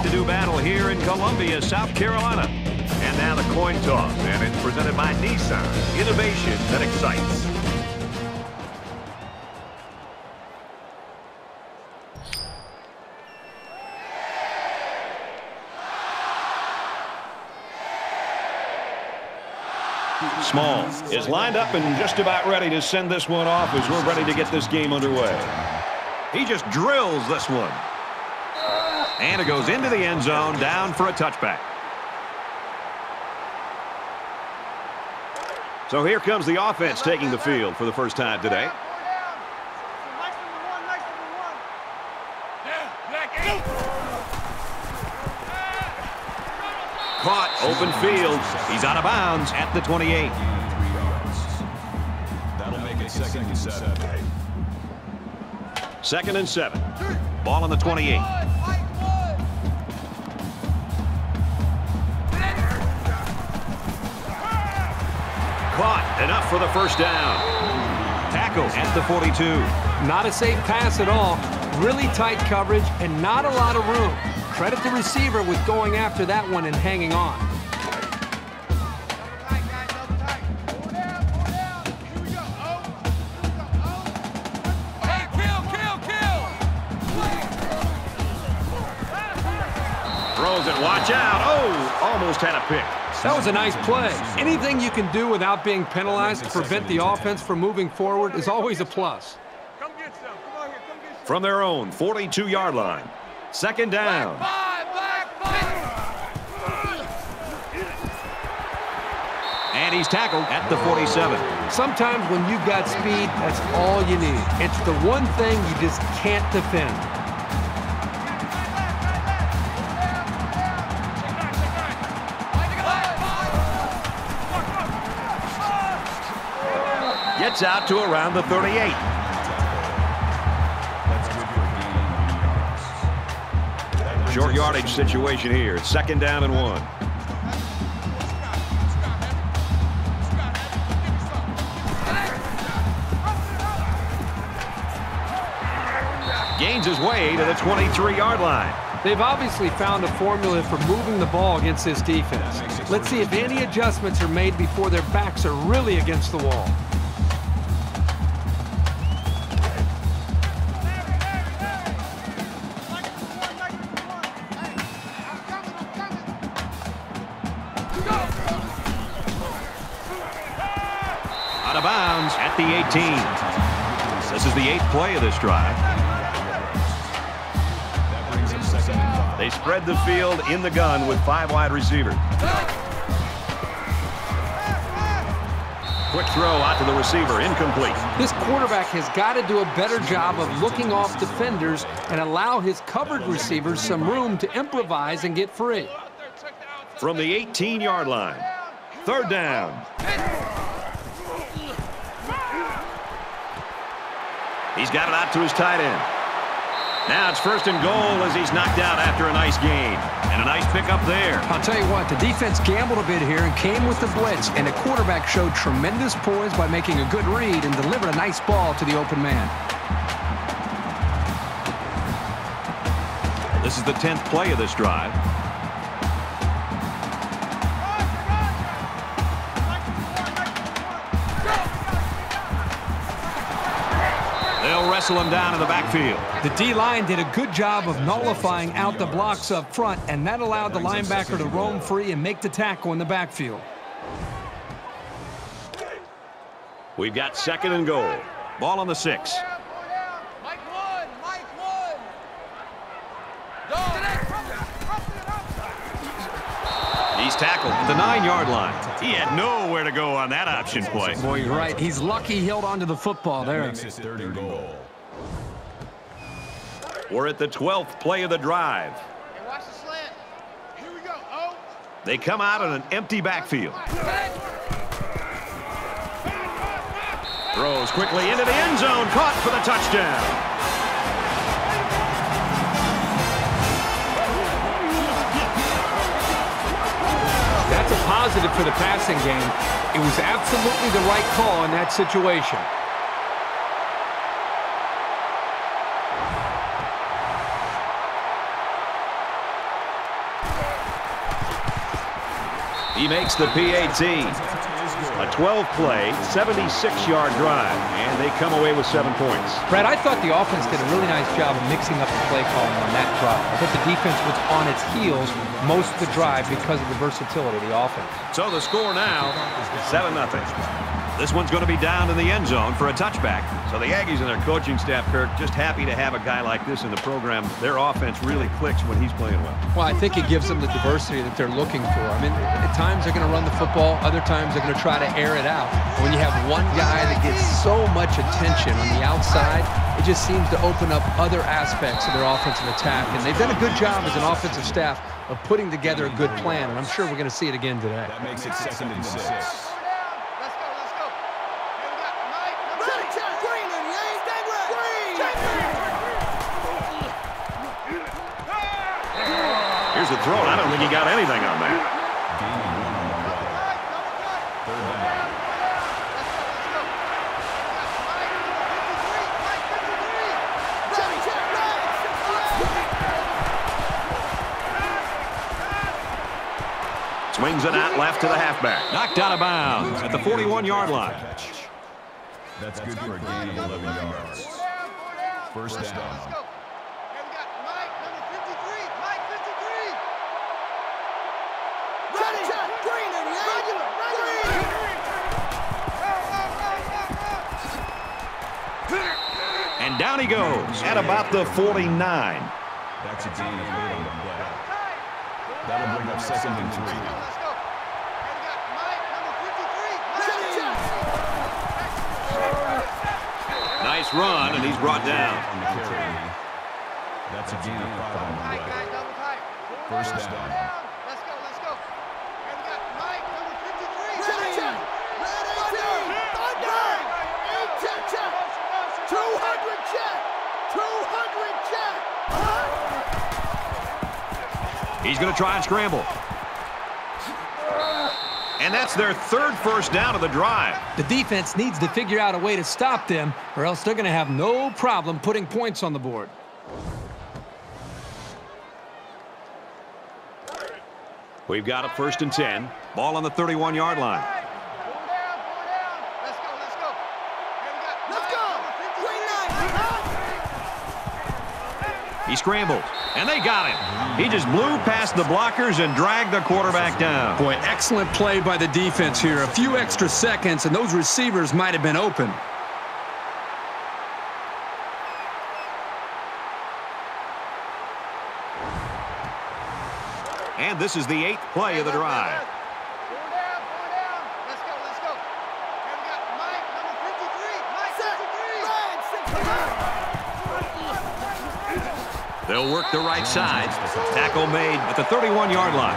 set to do battle here in Columbia, South Carolina. And now the coin toss, and it's presented by Nissan. Innovation that excites. Small is lined up and just about ready to send this one off as we're ready to get this game underway. He just drills this one. And it goes into the end zone, down for a touchback. So here comes the offense taking the field for the first time today. Caught, open field. He's out of bounds at the 28. That'll make it second and seven. Second and seven. Ball on the 28. Enough for the first down. Tackle at the 42. Not a safe pass at all. Really tight coverage and not a lot of room. Credit the receiver with going after that one and hanging on. Throws it, watch out. Oh, almost had a pick. That was a nice play. Anything you can do without being penalized to prevent the offense from moving forward is always a plus. From their own 42-yard line. Second down. And he's tackled at the 47. Sometimes when you've got speed, that's all you need. It's the one thing you just can't defend. Gets out to around the 38. That's good for gain. Short yardage situation here. Second down and one. Gains his way to the 23-yard line. They've obviously found a formula for moving the ball against this defense. Let's see if any adjustments are made before their backs are really against the wall. The 18. This is the eighth play of this drive. That brings up second and five. They spread the field in the gun with five wide receivers. Quick throw out to the receiver, incomplete. This quarterback has got to do a better job of looking off defenders and allow his covered receivers some room to improvise and get free. From the 18-yard line. Third down. He's got it out to his tight end. Now it's first and goal as he's knocked out after a nice gain. And a nice pickup there. I'll tell you what, the defense gambled a bit here and came with the blitz, and the quarterback showed tremendous poise by making a good read and delivered a nice ball to the open man. This is the 10th play of this drive. Wrestle him down in the backfield. The D-line did a good job of nullifying out the blocks up front, and that allowed the linebacker to roam free and make the tackle in the backfield. We've got second and goal. Ball on the six. He's tackled at the nine-yard line. He had nowhere to go on that option play. Boy, you're right. He's lucky he held onto the football there. Makes it third and goal. We're at the 12th play of the drive. Hey, watch the slant. Here we go. Oh. They come out in an empty backfield. Throws quickly into the end zone. Caught for the touchdown. That's a positive for the passing game. It was absolutely the right call in that situation. He makes the PAT. A 12-play, 76-yard drive, and they come away with seven points. Brad, I thought the offense did a really nice job of mixing up the play calling on that drive. I thought the defense was on its heels most of the drive because of the versatility of the offense. So the score now, 7-0. This one's going to be down in the end zone for a touchback. So the Aggies and their coaching staff, Kirk, just happy to have a guy like this in the program. Their offense really clicks when he's playing well. Well, I think it gives them the diversity that they're looking for. I mean, at times they're going to run the football, other times they're going to try to air it out. When you have one guy that gets so much attention on the outside, it just seems to open up other aspects of their offensive attack. And they've done a good job as an offensive staff of putting together a good plan, and I'm sure we're going to see it again today. That makes it second and six. Here's the throw. I don't think he got anything on that. Gain of one on the play. Mike, number five. Third down. Let's go, let's go. Here we got Mike, number 53. Mike, 53. Check, check, Swings it out left to the halfback. Knocked out of bounds at the 41-yard line. That's good for a gain of 11 yards. Four down. First Let's go, down. let's go. Here we got Mike, number 53. Mike, 53. Ready, check, green in the eight. Regular, And down he goes at about the 49. That's a gain of eight on the play. That'll bring up second and three. Let's go. Here we got Mike, number 53. Check, check. Nice run, and he's brought down. On the carry. That's a gain of five on the play. guys, double tight. First down. He's going to try and scramble. And that's their third first down of the drive. The defense needs to figure out a way to stop them, or else they're going to have no problem putting points on the board. We've got a first and 10. Ball on the 31-yard line. Four down, four down. Let's go, let's go. Here we got Let's go. Green Scrambled, and they got him. He just blew past the blockers and dragged the quarterback down. Boy, excellent play by the defense here. A few extra seconds, and those receivers might have been open. And this is the eighth play of the drive. They'll work the right side. Tackle made at the 31-yard line.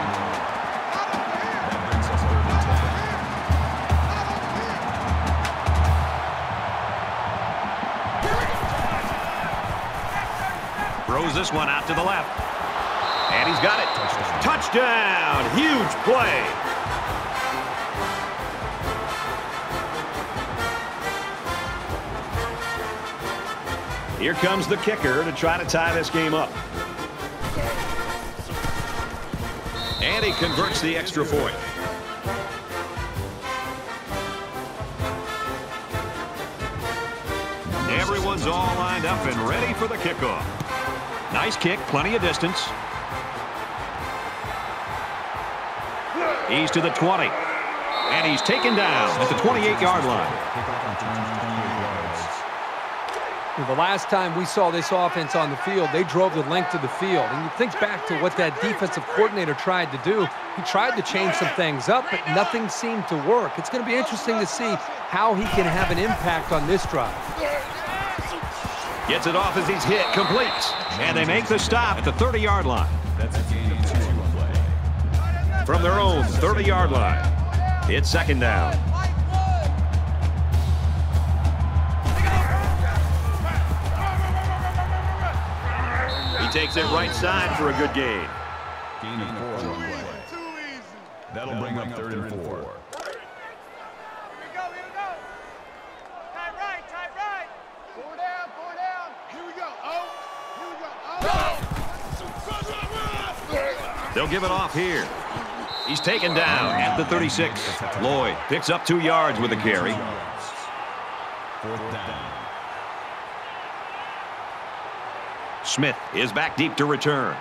Throws this one out to the left. And he's got it. Touchdown. Huge play. Here comes the kicker to try to tie this game up. And he converts the extra point. Everyone's all lined up and ready for the kickoff. Nice kick, plenty of distance. He's to the 20. And he's taken down at the 28-yard line. The last time we saw this offense on the field, they drove the length of the field. And you think back to what that defensive coordinator tried to do. He tried to change some things up, but nothing seemed to work. It's going to be interesting to see how he can have an impact on this drive. Gets it off as he's hit, completes. And they make the stop at the 30-yard line. That's a gain of two play. From their own 30-yard line. It's second down. Takes it right side for a good gain. Gain of four on the play. That'll bring up third and four. Here we go, here we go. Tight right, tight right. Four down, four down. Here we go. Oh, here we go. Oh. They'll give it off here. He's taken down at the 36. Lloyd picks up two yards with a carry. Fourth down. Smith is back deep to return.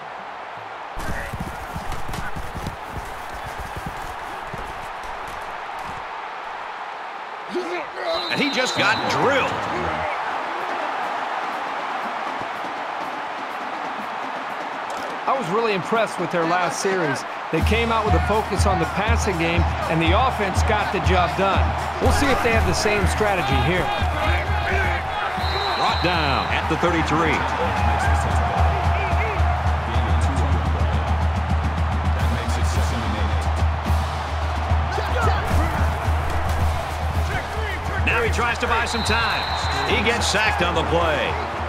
And he just got drilled. I was really impressed with their last series. They came out with a focus on the passing game, and the offense got the job done. We'll see if they have the same strategy here. Down at the 33. Gain of two on the play. That makes it second and eight. Now he tries to buy some time. He gets sacked on the play.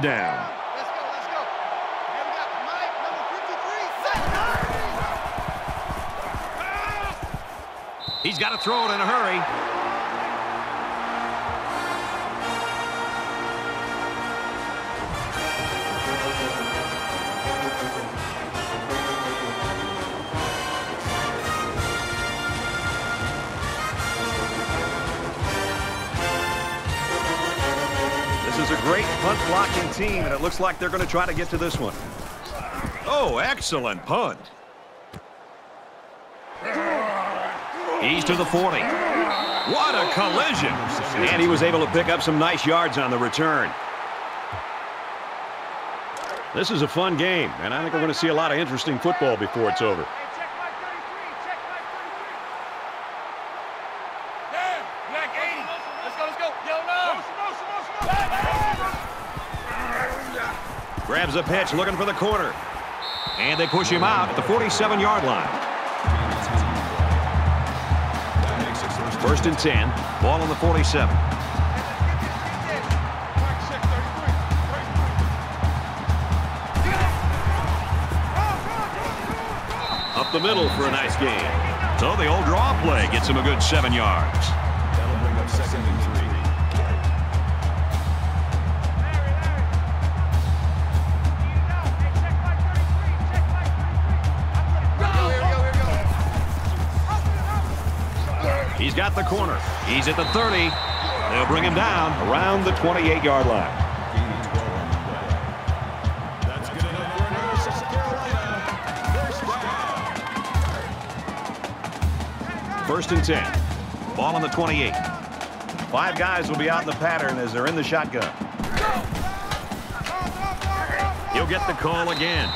53. Set. He's got to throw it in a hurry. Team, and it looks like they're going to try to get to this one. Oh, excellent punt. He's to the 40. What a collision. And he was able to pick up some nice yards on the return. This is a fun game, and I think we're going to see a lot of interesting football before it's over. Grabs a pitch, looking for the corner. And they push him out at the 47-yard line. First and 10, ball on the 47. Up the middle for a nice game. So the old draw play gets him a good seven yards. He's got the corner. He's at the 30. They'll bring him down around the 28-yard line. Gain of 12 on the play. That's good enough for another South Carolina. First down. First and 10. Ball on the 28. Five guys will be out in the pattern as they're in the shotgun. He'll get the call again.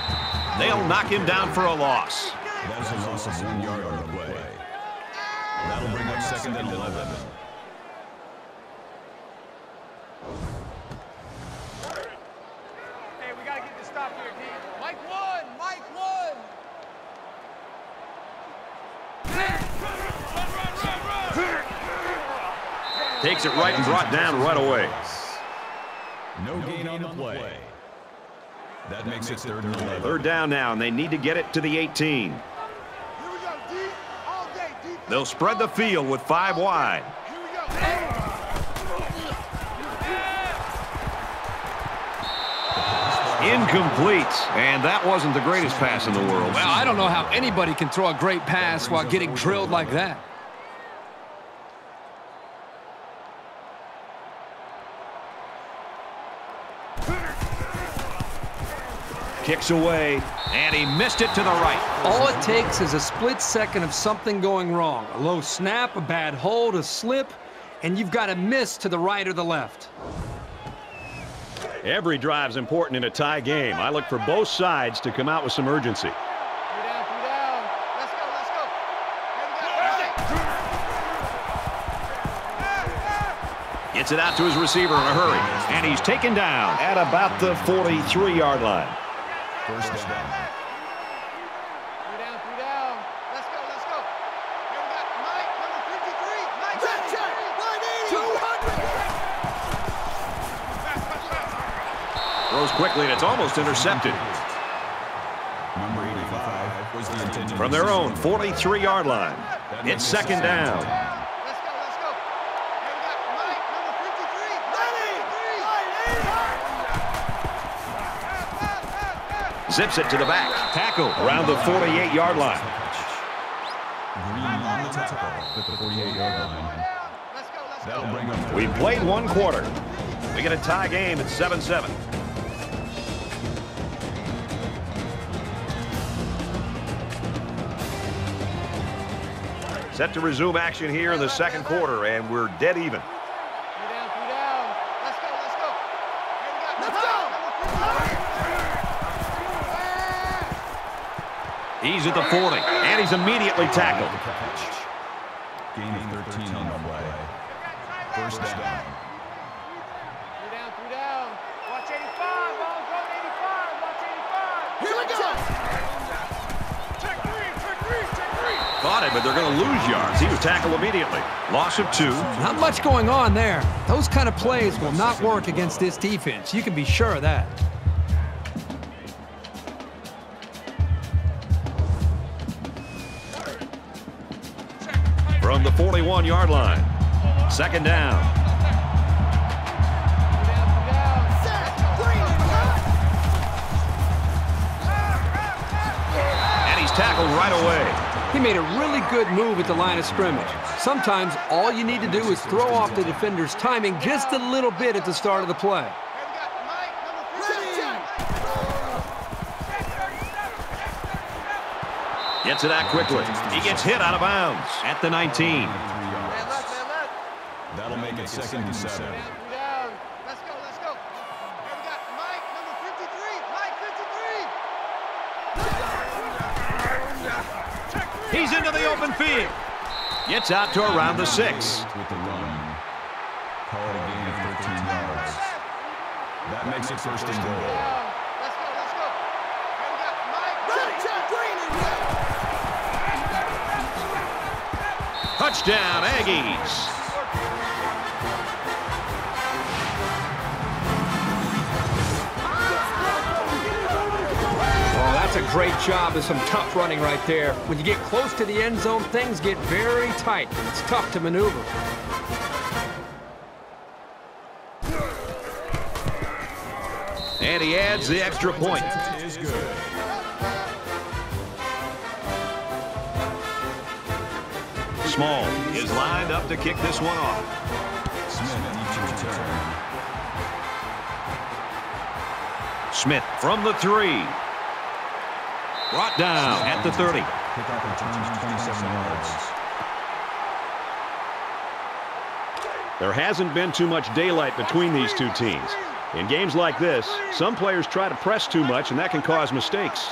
They'll knock him down for a loss. That is a loss of one yard on the play. That'll bring up second and 11. Hey, we gotta get this stop here, D. Mike one, Mike one. Takes it right and brought down right away. No gain on the play. That makes it third and 11. Third down now, and they need to get it to the 18. Here we go, D. All day, D. They'll spread the field with five wide. Here we go. Incomplete. And that wasn't the greatest pass in the world. Well, I don't know how anybody can throw a great pass while getting drilled like that. Kicks away, and he missed it to the right. All it takes is a split second of something going wrong. A low snap, a bad hold, a slip, and you've got a miss to the right or the left. Every drive's important in a tie game. I look for both sides to come out with some urgency. Three down, three down. Let's go, let's go. Here we go. Gets it out to his receiver in a hurry, and he's taken down at about the 43-yard line. First down. Three down, three down. Let's go, let's go. Here we got Mike, number 53. Mike, check, check. 180. 200. Throws quickly, and it's almost intercepted. Number 85 was the intended From their own 43-yard line, it's second down. Zips it to the back. Tackle around the 48-yard line. Green on the tackle at the 48-yard line. Let's go, let's That'll go. bring up We played one quarter. We get a tie game at 7-7. Set to resume action here in the second quarter, and we're dead even. Three down, three down. Let's go, let's go. And we got Mike, He's at the 40, and he's immediately tackled. Gain of 13 on the play. First down. Three down, three down. Watch 85, ball's going 85. Watch 85. Here we go. Check three, check three, check three. Caught him, but they're going to lose yards. He was tackled immediately. Loss of two. Not much going on there. Those kind of plays will not work against this defense. You can be sure of that. 41-yard line. Second down. And he's tackled right away. He made a really good move at the line of scrimmage. Sometimes all you need to do is throw off the defender's timing just a little bit at the start of the play. Gets it out quickly. He gets hit out of bounds at the 19. Three Man yards. left, man left. That'll make it second and seven. Down, three down. Let's go, let's go. And we got Mike, number 53. Mike, 53. He's into the open field. Gets out to around the six. With the run. Call it a gain of 13 yards. That makes it first and goal. Touchdown, Aggies. Oh, that's a great job of some tough running right there. When you get close to the end zone, things get very tight. It's tough to maneuver. And he adds the extra point. Small is lined up to kick this one off. Smith from the three. Brought down at the 30. Pickup returns 27 yards. There hasn't been too much daylight between these two teams. In games like this, some players try to press too much, and that can cause mistakes.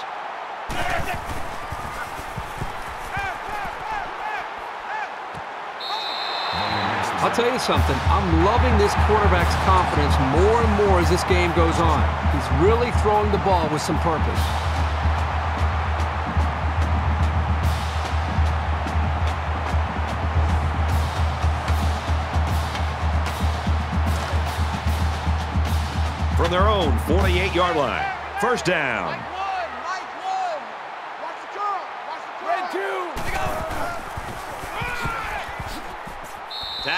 I'll tell you something. I'm loving this quarterback's confidence more and more as this game goes on. He's really throwing the ball with some purpose. From their own 48-yard line. First down.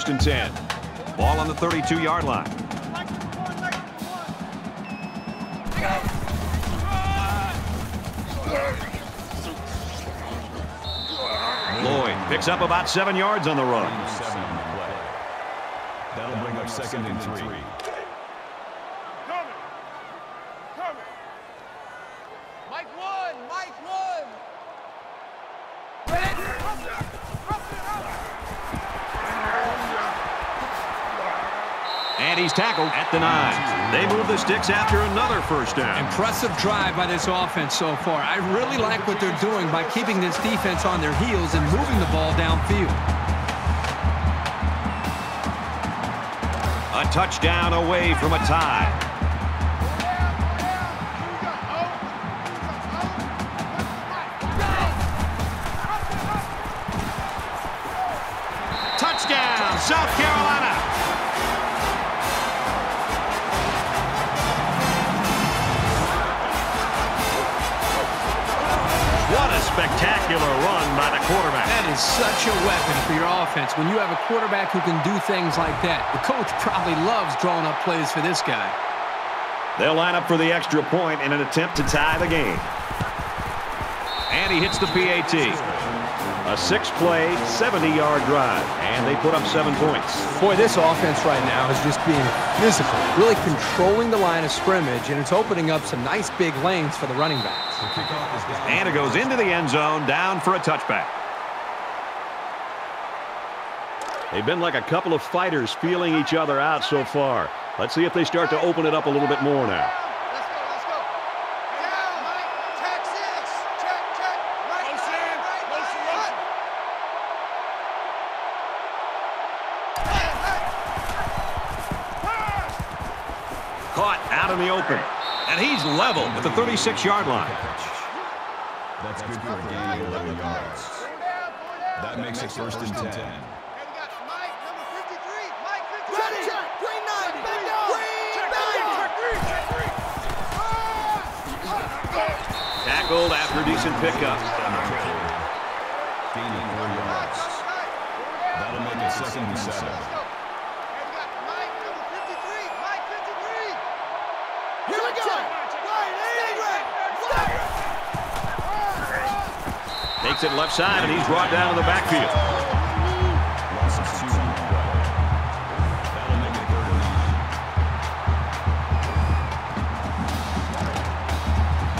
first and 10. Ball on the 32-yard line. Lloyd picks up about seven yards on the run. That'll bring up second and three. He's tackled at the nine. They move the sticks after another first down. Impressive drive by this offense so far. I really like what they're doing by keeping this defense on their heels and moving the ball downfield. A touchdown away from a tie. Offense. When you have a quarterback who can do things like that, the coach probably loves drawing up plays for this guy. They'll line up for the extra point in an attempt to tie the game. And he hits the PAT. A six-play, 70-yard drive, and they put up seven points. Boy, this offense right now is just being physical, really controlling the line of scrimmage, and it's opening up some nice big lanes for the running backs. And it goes into the end zone, down for a touchback. They've been like a couple of fighters feeling each other out so far. Let's see if they start to open it up a little bit more now. Let's go, let's go. Down, Mike. Check six. Check, check. Right, Motion, right, right, motion, right, motion. Caught out in the open. And he's level at the 36-yard line. That's good for a gain of 11 yards. Go down, go down. That makes it first and 10. 9. Tackled after a decent pickup. Gaining four yards. That'll make it second and seven. And we got Mike, number 53. Mike, 53. Here we go. Right, stay right. Takes it left side, and he's brought down to the backfield.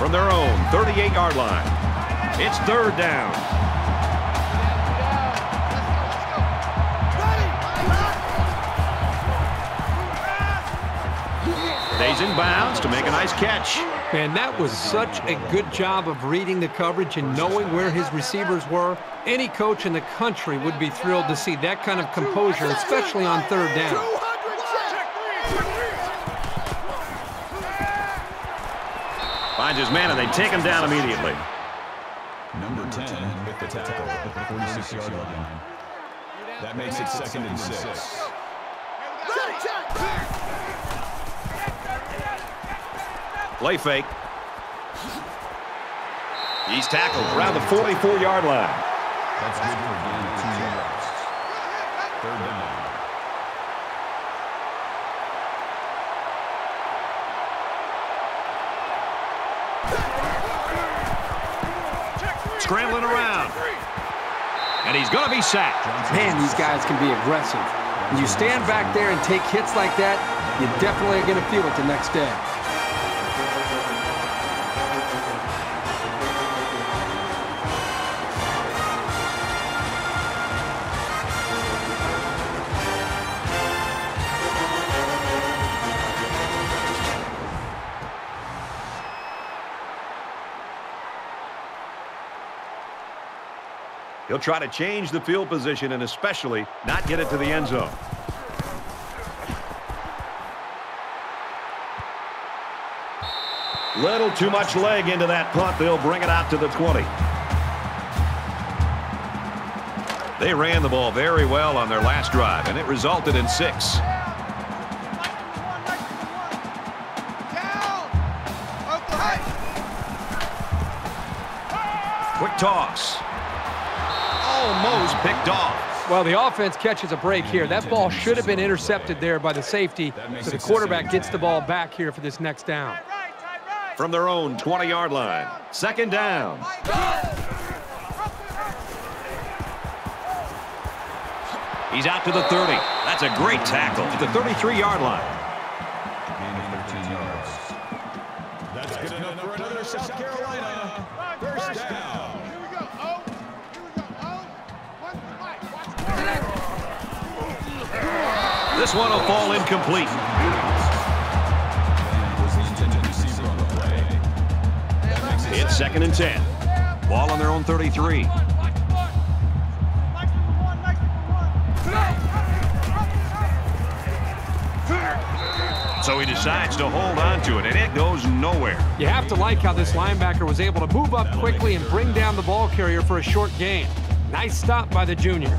From their own 38-yard line. It's third down. Stays in bounds to make a nice catch. Man, that was such a good job of reading the coverage and knowing where his receivers were. Any coach in the country would be thrilled to see that kind of composure, especially on third down. 200 Finds his man, and they take him down immediately. Number 10 with the tackle at the 46-yard line. That makes it second and six. Play fake. He's tackled around the 44-yard line. That's good for two yards. Third down. And he's going to be sacked. Man, these guys can be aggressive. When you stand back there and take hits like that, you definitely are going to feel it the next day. Try to change the field position and especially not get it to the end zone. Little too much leg into that punt. They'll bring it out to the 20. They ran the ball very well on their last drive, and it resulted in six. Quick toss. Almost picked off. Well, the offense catches a break here. That ball should have been intercepted there by the safety, so the quarterback gets the ball back here for this next down. From their own 20-yard line. Second down. He's out to the 30. That's a great tackle at the 33-yard line. This one will fall incomplete. It's second and 10. Ball on their own 33. So he decides to hold on to it, and it goes nowhere. You have to like how this linebacker was able to move up quickly and bring down the ball carrier for a short gain. Nice stop by the junior.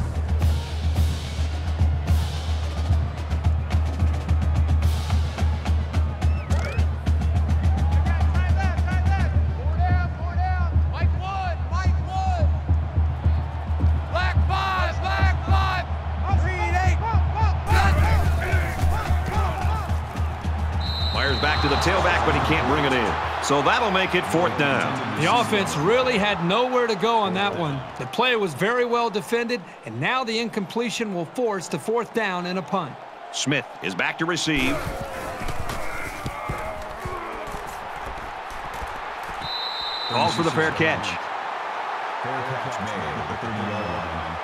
So that'll make it fourth down. The offense really had nowhere to go on that one. The play was very well defended, and now the incompletion will force the fourth down and a punt. Smith is back to receive. Call for the fair catch. Fair catch made at the 30-yard line.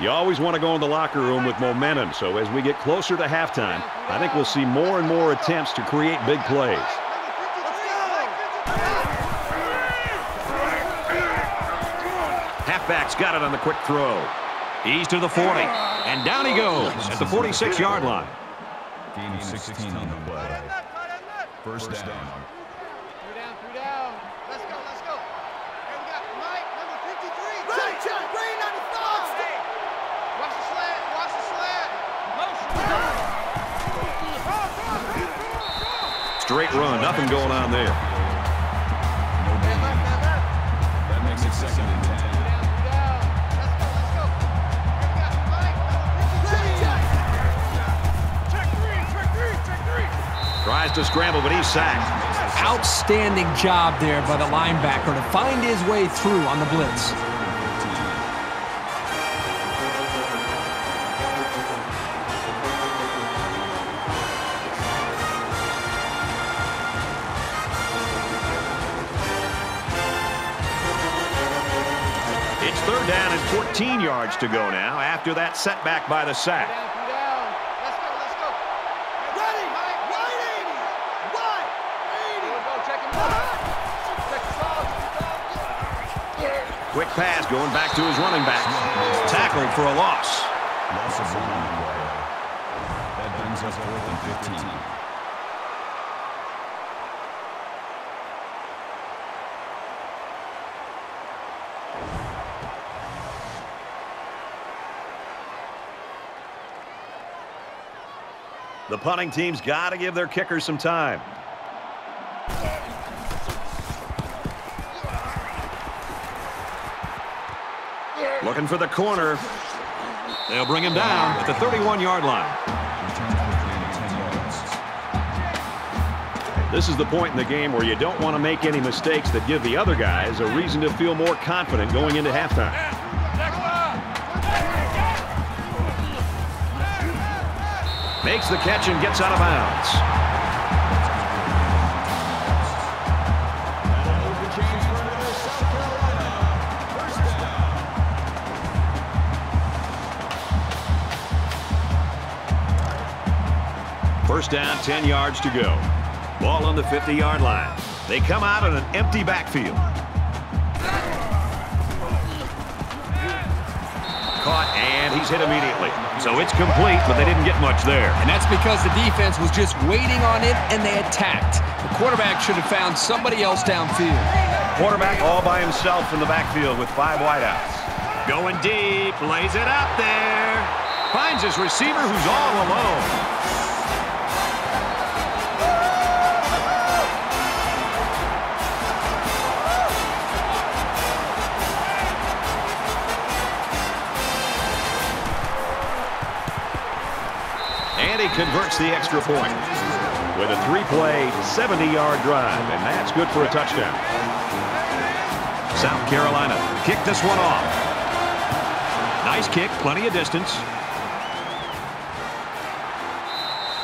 You always want to go in the locker room with momentum, so as we get closer to halftime, I think we'll see more and more attempts to create big plays. Halfback's got it on the quick throw. He's to the 40, and down he goes at the 46-yard line. Gain of 16 on the play. First down. Three down, three down. Let's go, Tries to scramble, but he's sacked. Outstanding job there by the linebacker to find his way through on the blitz. It's third down and 14 yards to go now after that setback by the sack. Going back to his running back. Tackled for a loss. Loss of one the. That brings us fourth and 15. The punting team's got to give their kickers some time. Looking for the corner. They'll bring him down at the 31-yard line. Return for a gain of 10 yards. This is the point in the game where you don't want to make any mistakes that give the other guys a reason to feel more confident going into halftime. Makes the catch and gets out of bounds. First down, 10 yards to go. Ball on the 50-yard line. They come out on an empty backfield. Caught, and he's hit immediately. So it's complete, but they didn't get much there. And that's because the defense was just waiting on it and they attacked. The quarterback should have found somebody else downfield. Quarterback all by himself in the backfield with five wideouts. Going deep, lays it out there. Finds his receiver who's all alone. And he converts the extra point with a three-play, 70-yard drive, and that's good for a touchdown. South Carolina kicked this one off. Nice kick, plenty of distance.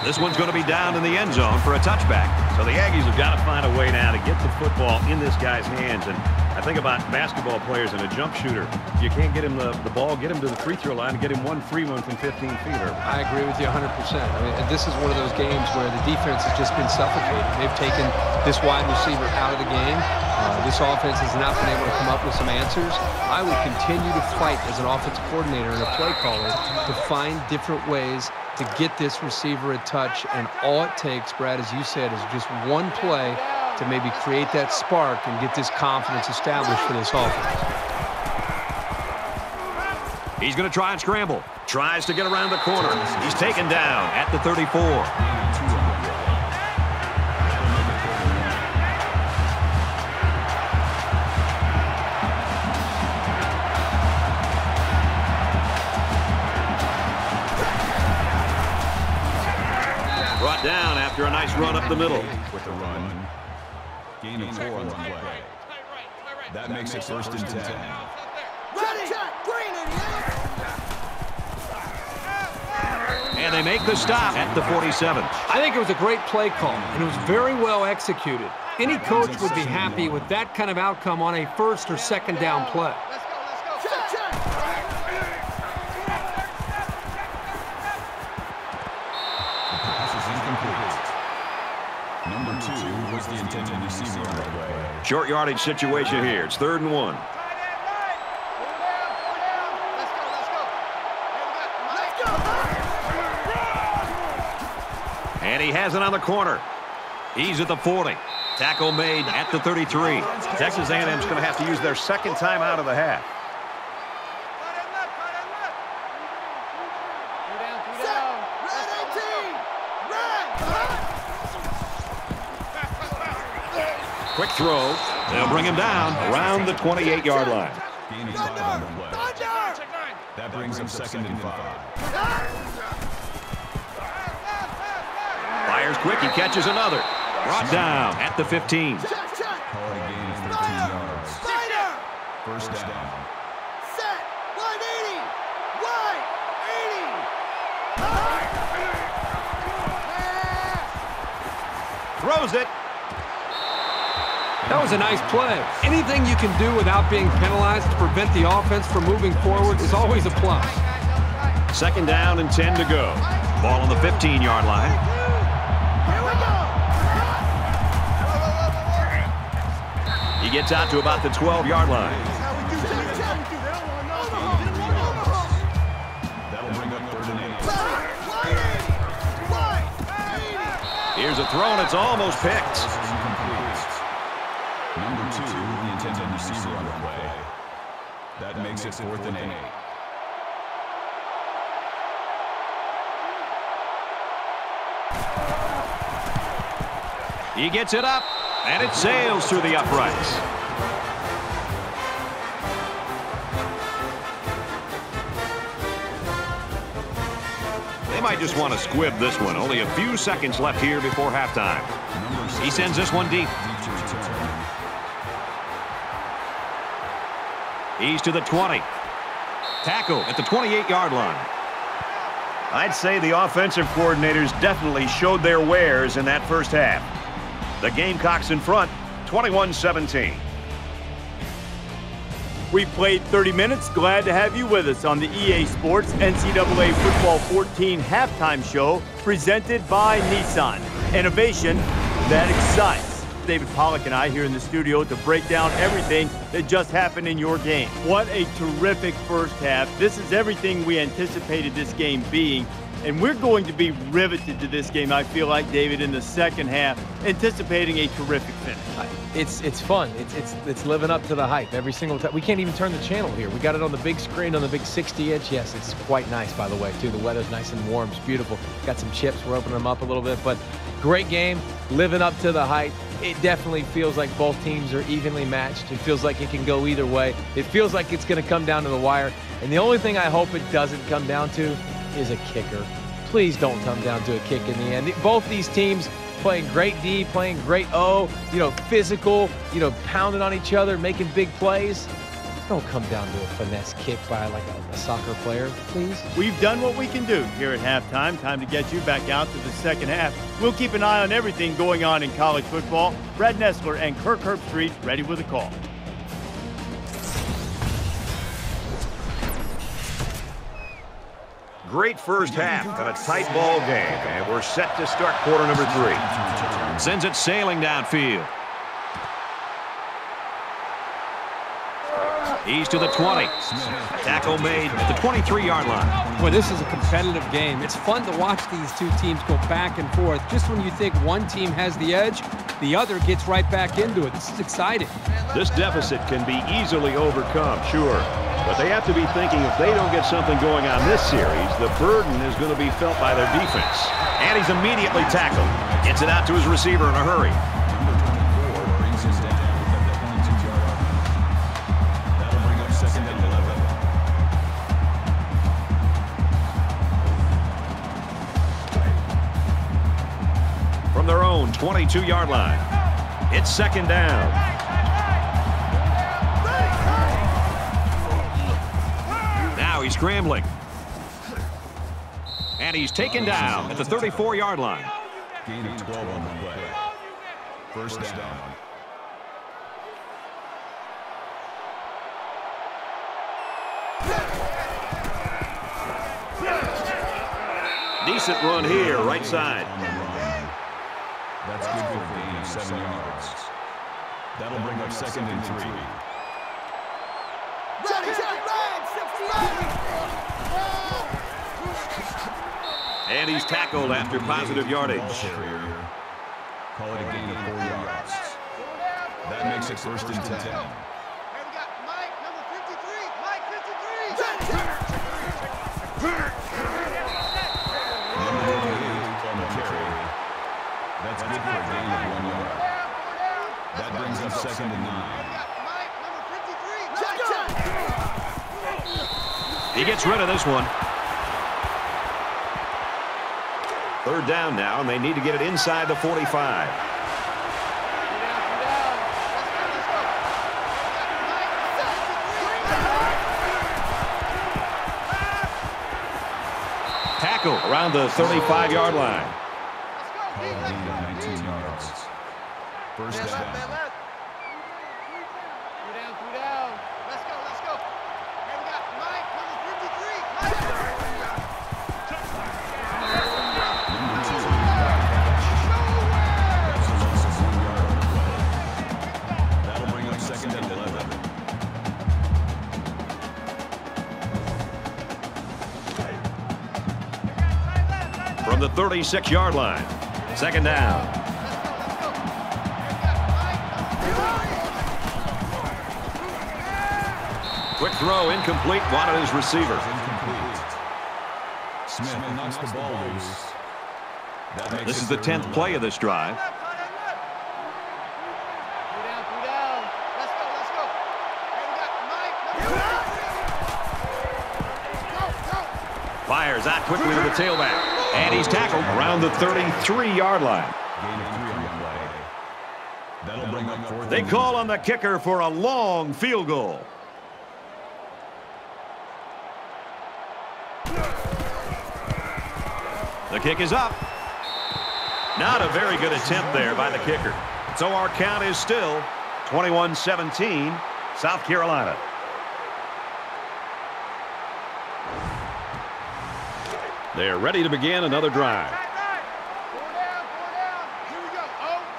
This one's going to be down in the end zone for a touchback. So the Aggies have got to find a way now to get the football in this guy's hands. And I think about basketball players and a jump shooter. You can't get him the, the ball, get him to the free throw line, and get him one free one from 15 feet. I agree with you 100%. I mean, this is one of those games where the defense has just been suffocated. They've taken this wide receiver out of the game. Uh, this offense has not been able to come up with some answers. I would continue to fight as an offensive coordinator and a play caller to find different ways to get this receiver a touch. And all it takes, Brad, as you said, is just one play to maybe create that spark and get this confidence established for this offense. He's going to try and scramble. Tries to get around the corner. He's taken down at the 34. Brought down after a nice run up the middle. With the run. Gain of four on the play. That makes it first and ten. Ready, green in the And they make the stop at the 47. I think it was a great play call, and it was very well executed. Any coach would be happy with that kind of outcome on a first or second down play. Let's go, let's go. Check, check. Pass is incomplete. Number two was the intended receiver on. Short yardage situation here. It's third and one. And he has it on the corner. He's at the 40. Tackle made at the 33. Texas A&M's going to have to use their second time out of the half. Set. Red 18. Red. Quick throw. They'll bring him down around the 28-yard line. Gain of five on the Thunder. Thunder. That brings up second and five. Fires quick. He catches another. Brought down at the 15. Check, check. Call it a gain of 13 yards. Spider. First down. Set. 180. Wide. 80. Throws it. That was a nice play. Anything you can do without being penalized to prevent the offense from moving forward is always a plus. Second down and 10 to go. Ball on the 15-yard line. He gets out to about the 12-yard line. Check, check. That'll bring up third and eight. Wide 80. Wide 80. Here's a throw, and it's almost picked. Fourth and eight. He gets it up, and it sails through the uprights. They might just want to squib this one. Only a few seconds left here before halftime. He sends this one deep. He's to the 20. Tackle at the 28-yard line. I'd say the offensive coordinators definitely showed their wares in that first half. The Gamecocks in front, 21-17. We played 30 minutes. Glad to have you with us on the EA Sports NCAA Football 14 halftime show presented by Nissan. Innovation that excites. David Pollack and I here in the studio to break down everything that just happened in your game. What a terrific first half. This is everything we anticipated this game being. And we're going to be riveted to this game, I feel like, David, in the second half, anticipating a terrific finish. It's it's fun. It's it's it's living up to the hype every single time. We can't even turn the channel here. We got it on the big screen on the big 60 inch. Yes, it's quite nice by the way too. The weather's nice and warm. It's beautiful. Got some chips. We're opening them up a little bit, but great game. Living up to the hype. It definitely feels like both teams are evenly matched. It feels like it can go either way. It feels like it's going to come down to the wire. And the only thing I hope it doesn't come down to is a kicker. Please don't come down to a kick in the end. Both these teams playing great D, playing great O, you know, physical, you know, pounding on each other, making big plays. Don't come down to a finesse kick by like a, a soccer player, please. We've done what we can do here at halftime. Time to get you back out to the second half. We'll keep an eye on everything going on in college football. Brad Nessler and Kirk Herbstreit ready with a call. Great first half and a tight ball game, and we're set to start quarter number three. Sends it sailing downfield. He's to the 20. Tackle made at the 23-yard line. Boy, this is a competitive game. It's fun to watch these two teams go back and forth. Just when you think one team has the edge, the other gets right back into it. This is exciting. This deficit can be easily overcome, sure. But they have to be thinking if they don't get something going on this series, the burden is going to be felt by their defense. And he's immediately tackled. Gets it out to his receiver in a hurry. 22-yard line. It's second down. Now he's scrambling. And he's taken down at the 34-yard line. Gain of 12 on the play. First down. Decent run here, right side. Seven yards. That'll bring up second and three. Ready, set, red, 68. And he's tackled after positive yardage. Call it a gain of four yards. That makes it first and ten. And we got Mike, number 53. Mike, 53. Second and nine. Mike, number 53. Check, check. He gets rid of this one. Third down now, and they need to get it inside the 45. Tackle around the 35-yard line. Call a gain of 19 yards. First down. The 36-yard line. Second down. Quick throw, incomplete, wanted his receiver. Smith knocks the ball loose. This is the 10th play of this drive. Fires out quickly to the tailback. And he's tackled around the 33-yard line. They call on the kicker for a long field goal. The kick is up. Not a very good attempt there by the kicker. So our count is still 21-17, South Carolina. They're ready to begin another drive.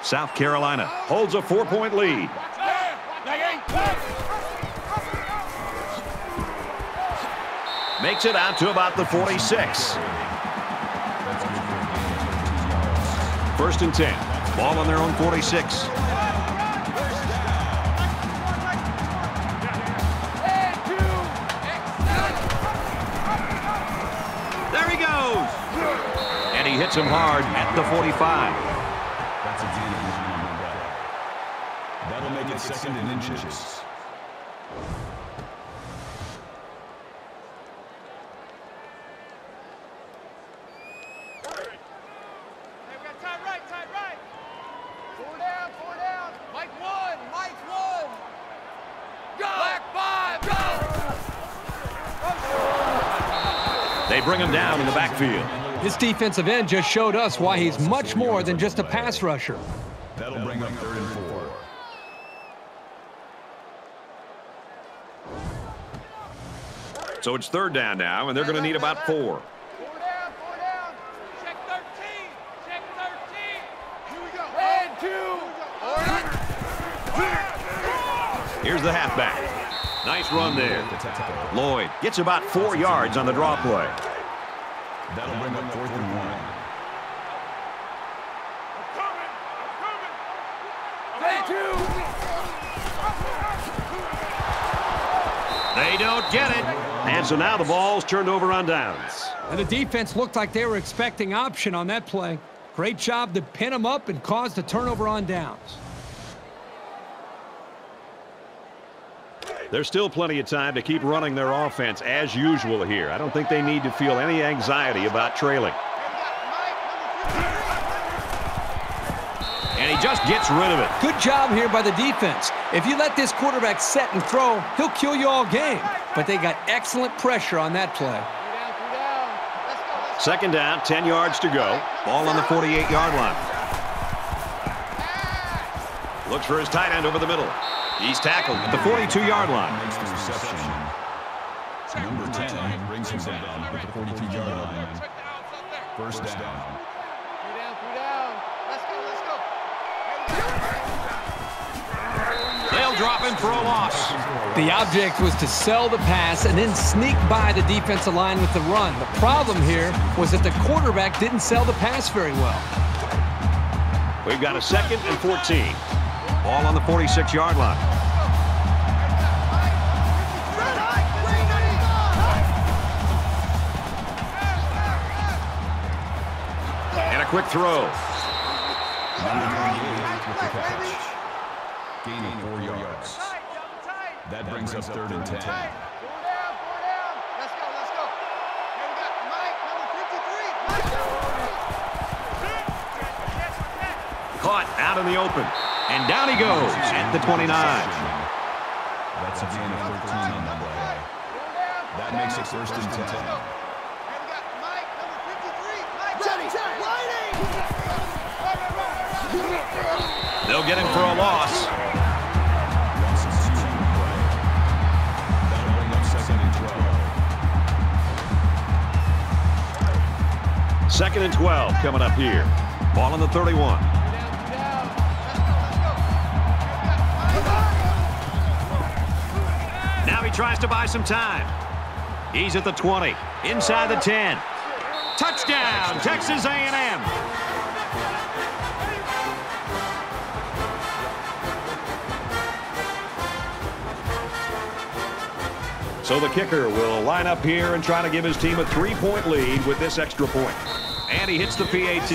South Carolina holds a four-point lead. Makes it out to about the 46. That's good for a gain of 22 yards. First and 10. Ball on their own 46. Hits him hard at the 45. That's a gain of nine on the play. That'll make it second and inches. Tight right, tight right. Four down, four down. Mike one, Mike one. Go. Black five, go. They bring him down in the backfield. This defensive end just showed us why he's much more than just a pass rusher. That'll bring up third and four. So it's third down now, and they're going to need about four. Here's the halfback. Nice run there. Lloyd gets about four yards on the draw play. That'll bring up fourth and one. They don't get it. And so now the ball's turned over on downs. And the defense looked like they were expecting option on that play. Great job to pin them up and cause the turnover on downs. There's still plenty of time to keep running their offense as usual here. I don't think they need to feel any anxiety about trailing. And he just gets rid of it. Good job here by the defense. If you let this quarterback set and throw, he'll kill you all game. But they got excellent pressure on that play. Second down, 10 yards to go. Ball on the 48-yard line. Looks for his tight end over the middle. He's tackled at the 42-yard line. Makes the reception. Number 10 brings him down at the 42-yard line. First down. They'll drop him for a loss. The object was to sell the pass and then sneak by the defensive line with the run. The problem here was that the quarterback didn't sell the pass very well. We've got a second and 14. Ball on the 46-yard line. And a quick throw. Number 98 with the catch. Gain of four yards. That brings up third and 10. Caught out in the open. And down he goes at the 29. That's a gain of 13 on the play. That makes it first and 10. They'll get him for a loss. Loss is two on the play. That'll bring up second and 12. Second and 12 coming up here. Ball on the 31. Tries to buy some time. He's at the 20. Inside the 10. Touchdown, Texas A&M. So the kicker will line up here and try to give his team a three-point lead with this extra point. And he hits the PAT.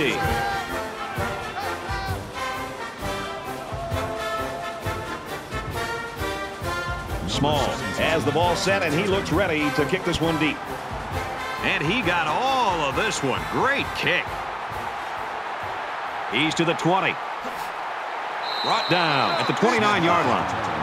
Small has the ball set, and he looks ready to kick this one deep. And he got all of this one. Great kick. He's to the 20. Brought down at the 29-yard line.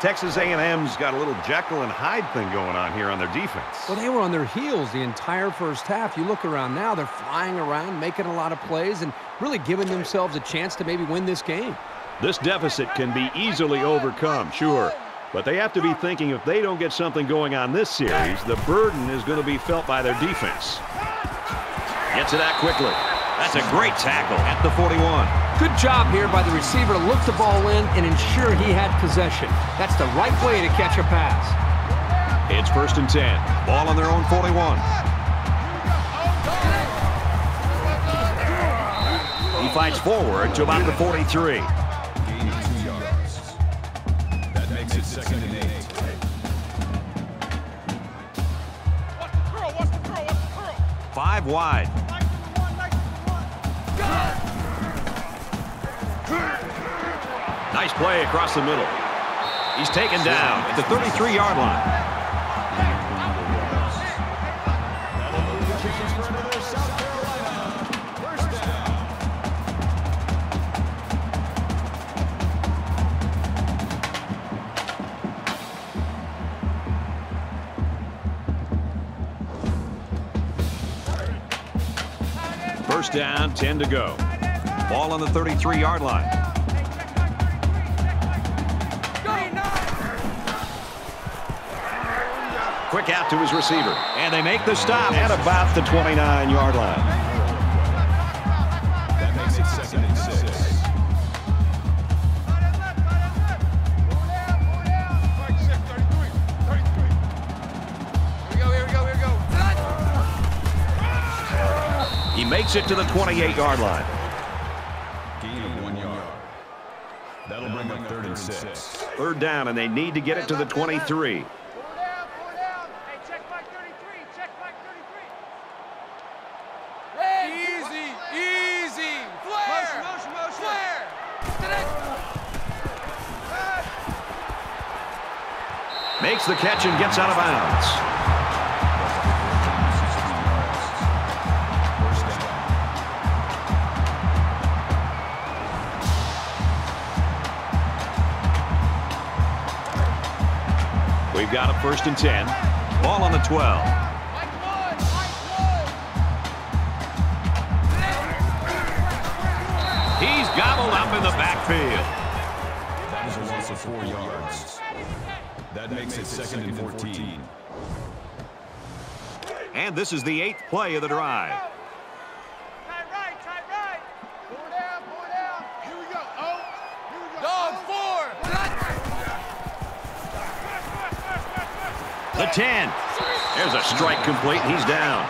Texas A&M's got a little Jekyll and Hyde thing going on here on their defense. Well, they were on their heels the entire first half. You look around now, they're flying around, making a lot of plays, and really giving themselves a chance to maybe win this game. This deficit can be easily overcome, sure. But they have to be thinking if they don't get something going on this series, the burden is going to be felt by their defense. Get to that quickly. That's a great tackle at the 41. Good job here by the receiver to look the ball in and ensure he had possession. That's the right way to catch a pass. It's first and 10. Ball on their own 41. He fights forward to about the 43. Second and eight. Five wide. Nice play across the middle. He's taken down at the 33-yard line. First 10 to go. Ball on the 33-yard line. Quick out to his receiver. And they make the stop at about the 29-yard line. Makes it to the 28-yard line. Gain of one yard. That'll bring up third and six. Third down, and they need to get it to the 23. Four down, down. Hey, check back 33. Check back 33. Easy, easy. Flare. Motion, motion, Flare. Makes the catch and gets out of bounds. First and 10. Ball on the 12. Mike one, Mike one. He's gobbled up in the backfield. That is a loss of four yards. That makes it second and 14. And this is the eighth play of the drive. The 10. There's a strike complete. He's down.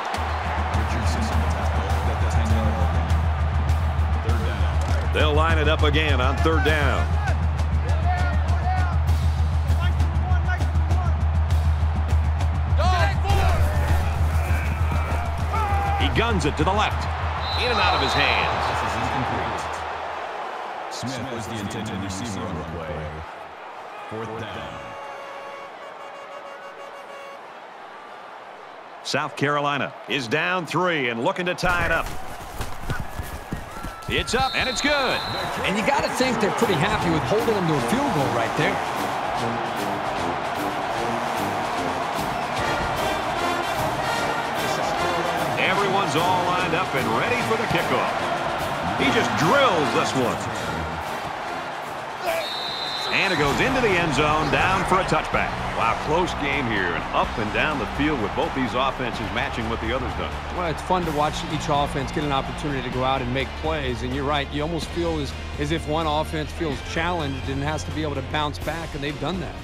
Richardson at the 10-yard line. Third down. They'll line it up again on third down. He guns it to the left. In and out of his hands. Smith was the intended receiver on the play. Fourth down. South Carolina is down three and looking to tie it up. It's up and it's good. And you got to think they're pretty happy with holding them to a field goal right there. Everyone's all lined up and ready for the kickoff. He just drills this one. And it goes into the end zone, down for a touchback. Wow, close game here, and up and down the field with both these offenses matching what the others done. Well, it's fun to watch each offense get an opportunity to go out and make plays. And you're right, you almost feel as, as if one offense feels challenged and has to be able to bounce back, and they've done that.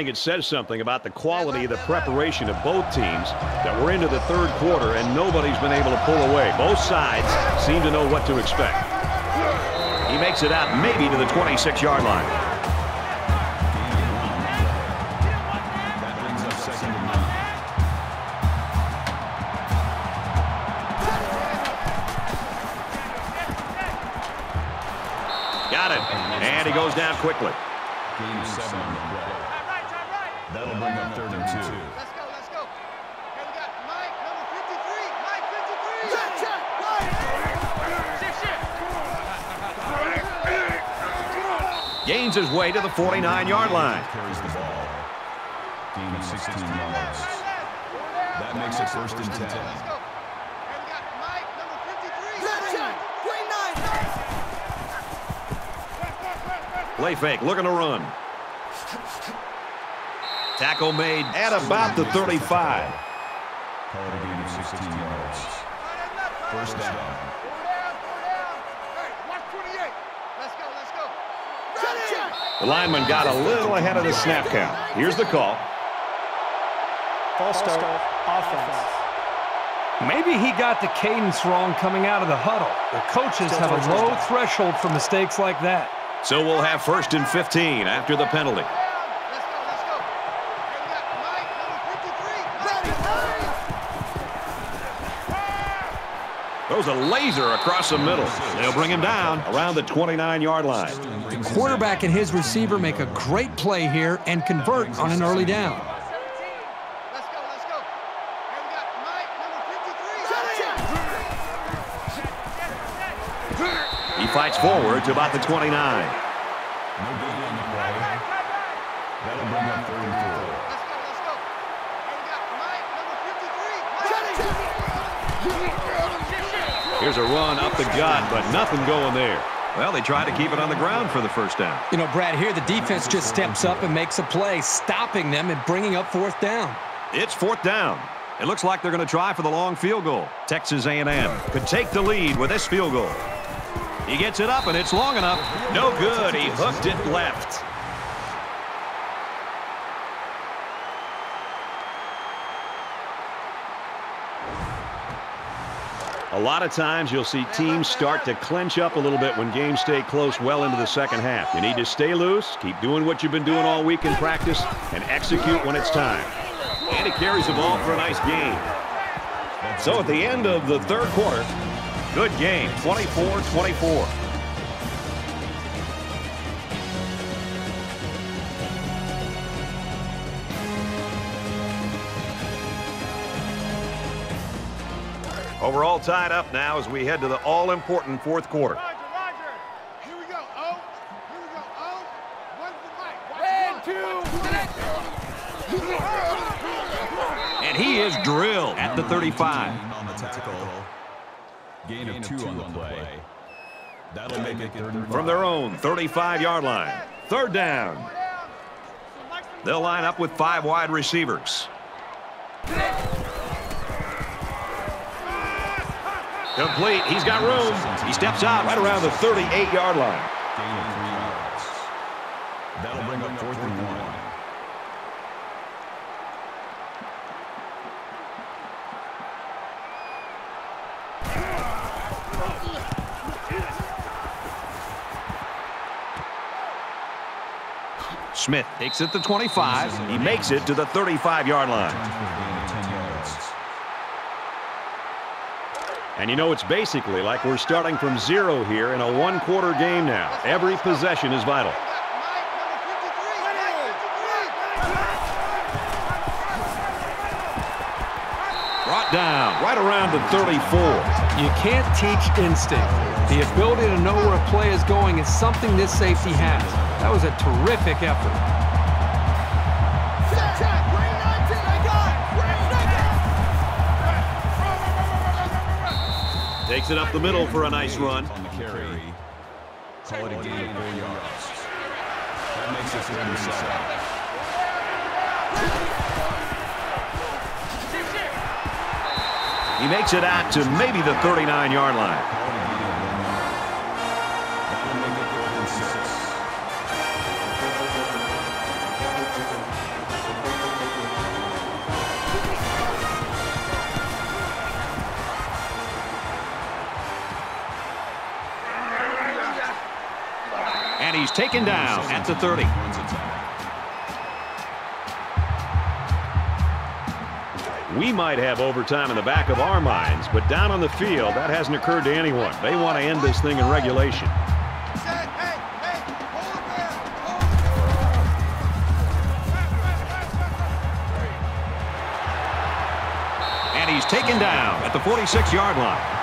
Think it says something about the quality of the preparation of both teams that we're into the third quarter and nobody's been able to pull away. Both sides seem to know what to expect. He makes it out maybe to the 26-yard line. Got it. And he goes down quickly. Of seven on the play. Tight right, tight right. Bring up third and two. Let's go, let's go. Okay, we got Mike number 53. Mike 53. Check, check. Mike. Shift, shift. Gains his way to the 49-yard line. Carries the ball. Gain of 16 yards. That makes it first and 10. Let's go. Okay, we got Mike number 53. Check, check. Green nine. Play fake, looking to run. Tackle made at about the 35. Call it a gain of 16 yards. First down. Four down, four down. Hey, watch 28. Let's go, let's go. Check, check. The lineman got a little ahead of the snap count. Here's the call. False start, offense. Maybe he got the cadence wrong coming out of the huddle. The coaches have a low threshold for mistakes like that. So we'll have first and 15 after the penalty. Throws a laser across the middle. They'll bring him down around the 29-yard line. The quarterback and his receiver make a great play here and convert on an early down. 17. Let's go, let's go. Okay, we got Mike number 53. He fights forward to about the 29. No big on the play. That'll bring up third and four. Let's go, let's go. Okay, we got Mike number 53. Here's a run up the gut, but nothing going there. Well, they tried to keep it on the ground for the first down. You know, Brad, here the defense just steps up and makes a play, stopping them and bringing up fourth down. It's fourth down. It looks like they're going to try for the long field goal. Texas A&M could take the lead with this field goal. He gets it up, and it's long enough. No good. He hooked it left. A lot of times you'll see teams start to clench up a little bit when games stay close well into the second half. You need to stay loose, keep doing what you've been doing all week in practice, and execute when it's time. And he carries the ball for a nice gain. So at the end of the third quarter, good game, 24-24. We're all tied up now as we head to the all-important fourth quarter. Roger, Roger. Here we go, O. Here we go, oh, O. One for Mike. Watch And he is drilled at the 35. On the tackle. Gain of two on the play. That'll make it third From their own 35-yard line. Third down. They'll line up with five wide receivers. Complete. He's got room. He steps out right around the 38-yard line. Gain of three yards. That'll bring up fourth and one. Smith takes it to 25. He makes it to the 35-yard line. Gain of 10 yards. And you know, it's basically like we're starting from zero here in a one-quarter game now. Every possession is vital. Brought down right around the 34. You can't teach instinct. The ability to know where a play is going is something this safety has. That was a terrific effort. Takes it up the middle for a nice run. On the carry. Call it a gain of four yards. That makes and seven. He makes it out to maybe the 39-yard line. Taken down at the 30. We might have overtime in the back of our minds, but down on the field, that hasn't occurred to anyone. They want to end this thing in regulation. And he's taken down at the 46-yard line.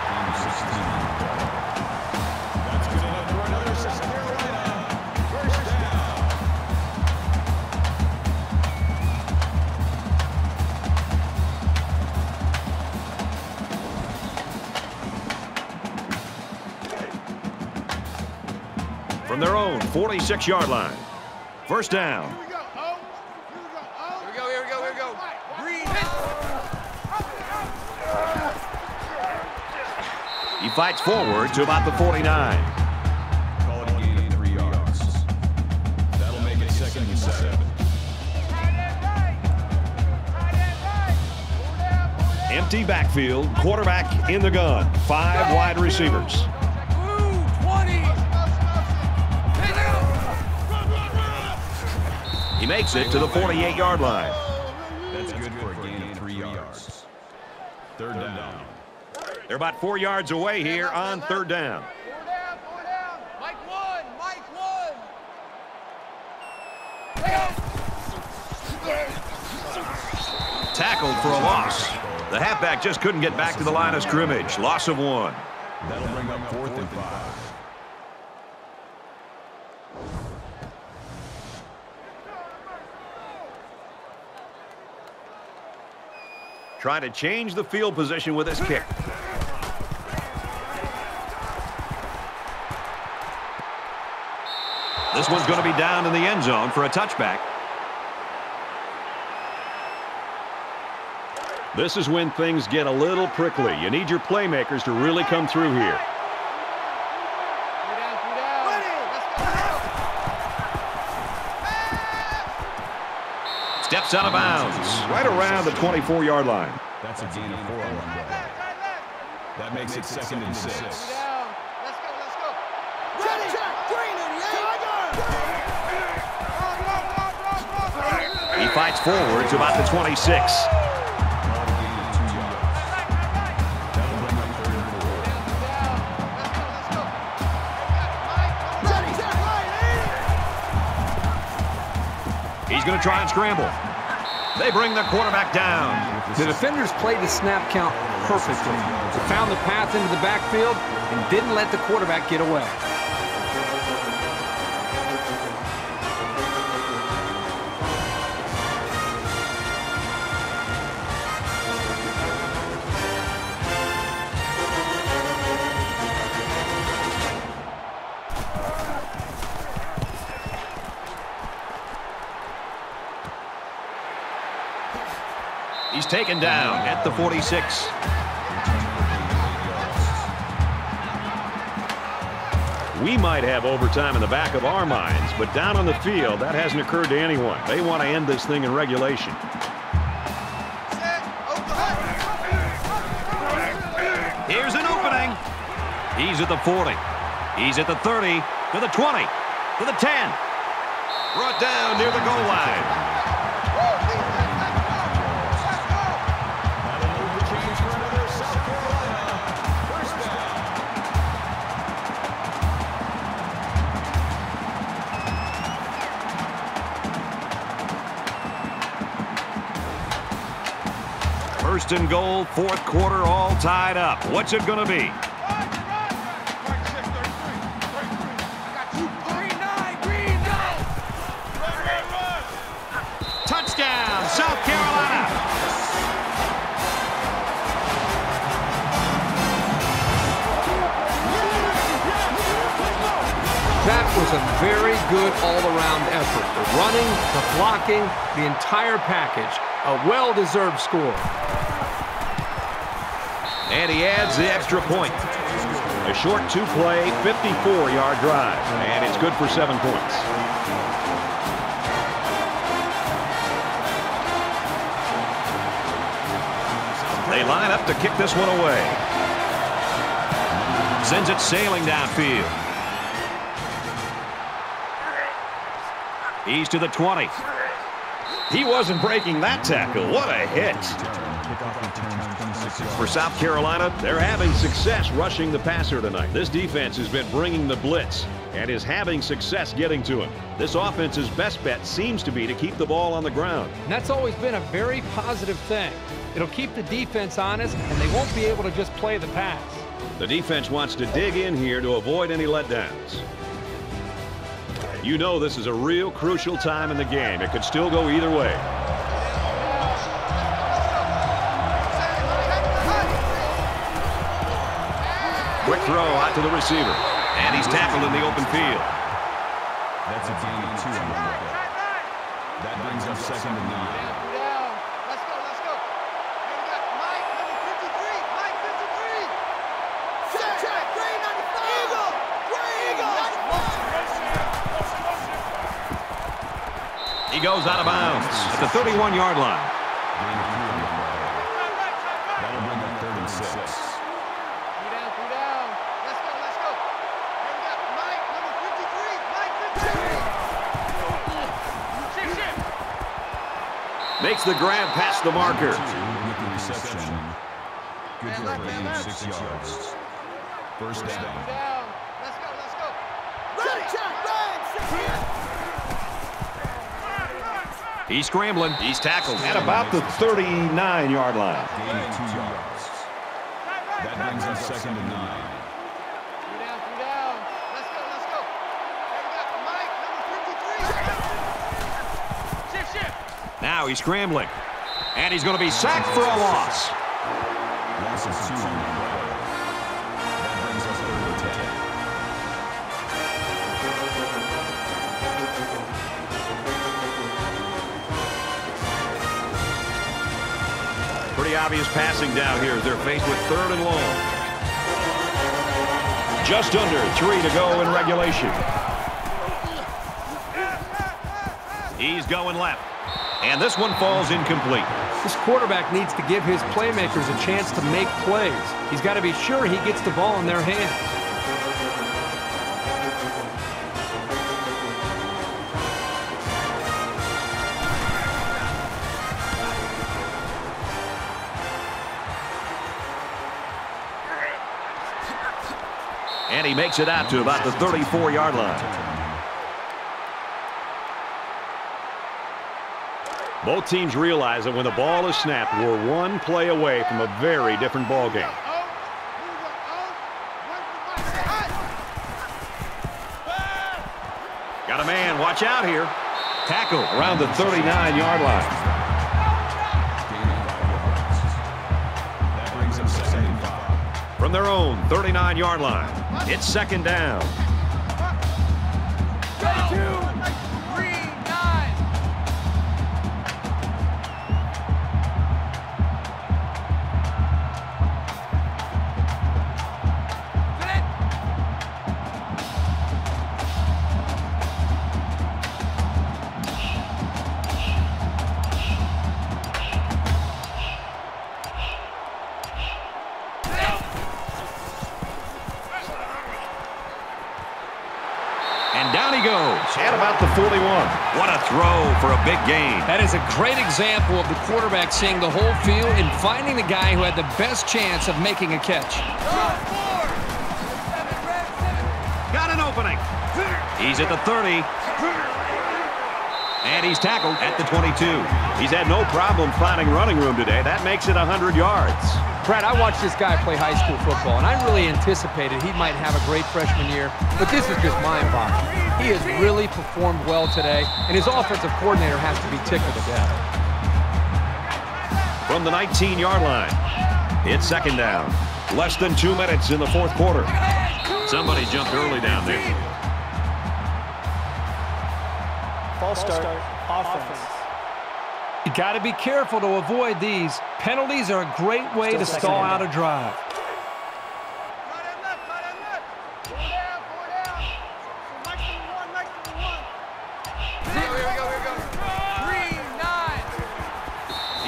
46-yard line. First down. Here we go, O. Here we go, O. Here we go, here we go, here we go. Green. He fights forward to about the 49. Call it a gain three yards. That'll make it second and seven. Empty backfield, quarterback in the gun. Five wide receivers. He makes it to the 48-yard line. That's good for a gain of three yards. Third down. They're about four yards away here on third down. Four down, four down. Mike one, Mike one. Tackled for a loss. The halfback just couldn't get back to the line of scrimmage. Loss of one. That'll bring up fourth and five. Trying to change the field position with his kick. This one's going to be down in the end zone for a touchback. This is when things get a little prickly. You need your playmakers to really come through here. Steps out of bounds, right around the 24-yard line. That's a gain of four on one play. That makes it second and six. Let's go, let's go. Ready, check, green in the eight. He fights forward to about the 26. Gain of two yards. That'll bring up third and four. Ready, check, right, He's going to try and scramble. They bring the quarterback down. The defenders played the snap count perfectly. They found the path into the backfield and didn't let the quarterback get away. Taken down at the 46. We might have overtime in the back of our minds, but down on the field, that hasn't occurred to anyone. They want to end this thing in regulation. Here's an opening. He's at the 40. He's at the 30, to the 20, to the 10. Brought down near the goal line. First and goal, fourth quarter, all tied up. What's it going to be? Touchdown, South Carolina. That was a very good all-around effort. The running, the blocking, the entire package. A well-deserved score. And he adds the extra point. A short two-play, 54-yard drive. And it's good for seven points. They line up to kick this one away. Sends it sailing downfield. He's to the 20. He wasn't breaking that tackle. What a hit. Kickoff returns 26 yards. For South Carolina, they're having success rushing the passer tonight. This defense has been bringing the blitz and is having success getting to him. This offense's best bet seems to be to keep the ball on the ground. And that's always been a very positive thing. It'll keep the defense honest, and they won't be able to just play the pass. The defense wants to dig in here to avoid any letdowns. You know this is a real crucial time in the game. It could still go either way. Quick throw out to the receiver. And he's tackled in the open field. That's a gain of two on the play. That brings up second and nine. Let's go, let's go. Here we got Mike, number 53. Mike 53. Check, check. Green 95. Eagle. Green Eagle. 95. He goes out of bounds at the 31-yard line. Makes the grab past the marker. With the reception. Good for a gain of six yards. First down. Down. Let's go, let's go. Ready, check, red. He's scrambling. He's tackled at about the 39-yard line. Two yards. That brings up second and nine. he's scrambling. And he's going to be sacked for a loss. Pretty obvious passing down here as they're faced with third and long. Just under three to go in regulation. He's going left. And this one falls incomplete. This quarterback needs to give his playmakers a chance to make plays. He's got to be sure he gets the ball in their hands. And he makes it out to about the 34-yard line. Both teams realize that when the ball is snapped, we're one play away from a very different ball game. Got a man. Watch out here. Tackle around the 39-yard line. From their own 39-yard line. It's second down. That is a great example of the quarterback seeing the whole field and finding the guy who had the best chance of making a catch. Got an opening. He's at the 30. And he's tackled at the 22. He's had no problem finding running room today. That makes it 100 yards. Brad, I watched this guy play high school football, and I really anticipated he might have a great freshman year, but this is just mind-boggling. He has really performed well today, and his offensive coordinator has to be tickled to death. From the 19-yard line, it's second down. Less than two minutes in the fourth quarter. Somebody jumped early down there. False start, offense. You got to be careful to avoid these. Penalties are a great way Still to stall out a drive.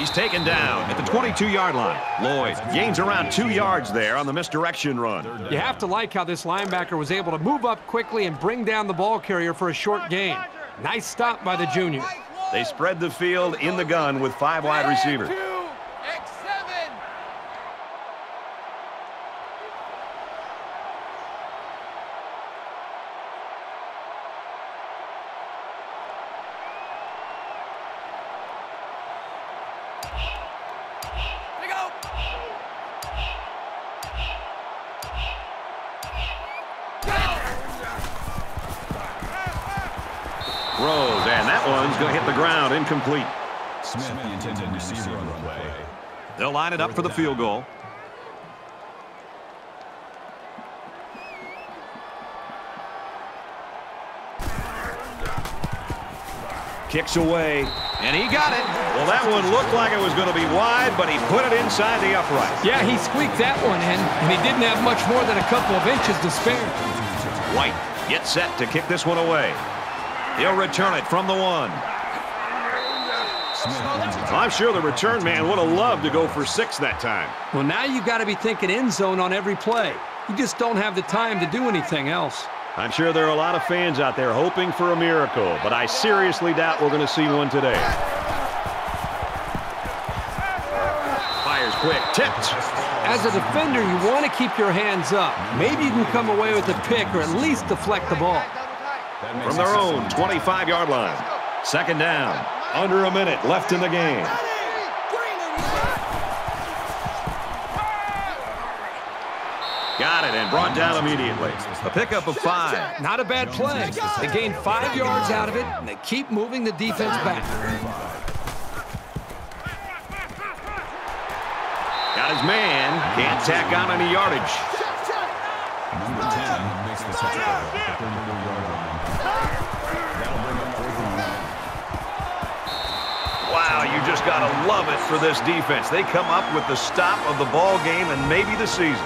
He's taken down at the 22-yard line. Lloyd gains around two yards there on the misdirection run. You have to like how this linebacker was able to move up quickly and bring down the ball carrier for a short gain. Nice stop by the junior. They spread the field in the gun with five wide receivers. They'll line it up for the field goal. Kicks away, and he got it. Well, that one looked like it was going to be wide, but he put it inside the upright. Yeah, he squeaked that one in, and he didn't have much more than a couple of inches to spare. White gets set to kick this one away. He'll return it from the one. I'm sure the return man would have loved to go for six that time. Well, now you've got to be thinking end zone on every play. You just don't have the time to do anything else. I'm sure there are a lot of fans out there hoping for a miracle, but I seriously doubt we're going to see one today. Fires quick, tipped. As a defender, you want to keep your hands up. Maybe you can come away with a pick or at least deflect the ball. From their own 25-yard line. Second down. Under a minute left in the game. Got it and brought down immediately. A pickup of five. Not a bad play. They gained five yards out of it, and they keep moving the defense back. Got his man. Can't tack on any yardage. Just got to love it for this defense. They come up with the stop of the ball game and maybe the season.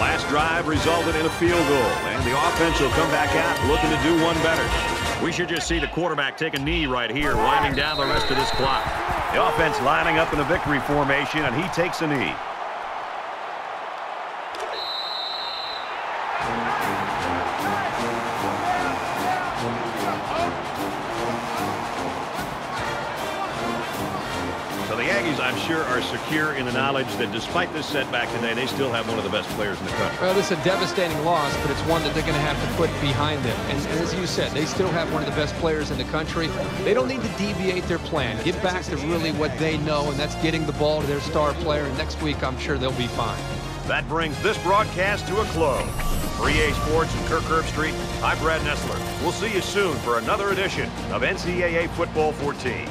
Last drive resulted in a field goal, and the offense will come back out looking to do one better. We should just see the quarterback take a knee right here, winding down the rest of this clock. The offense lining up in a victory formation, and he takes a knee. Secure in the knowledge that despite this setback today, they still have one of the best players in the country. Well, this is a devastating loss, but it's one that they're going to have to put behind them. And, and as you said, they still have one of the best players in the country. They don't need to deviate their plan. Get back to really what they know, and that's getting the ball to their star player. And next week, I'm sure they'll be fine. That brings this broadcast to a close. For EA Sports and Kirk Herbstreit, I'm Brad Nessler. We'll see you soon for another edition of NCAA Football 14.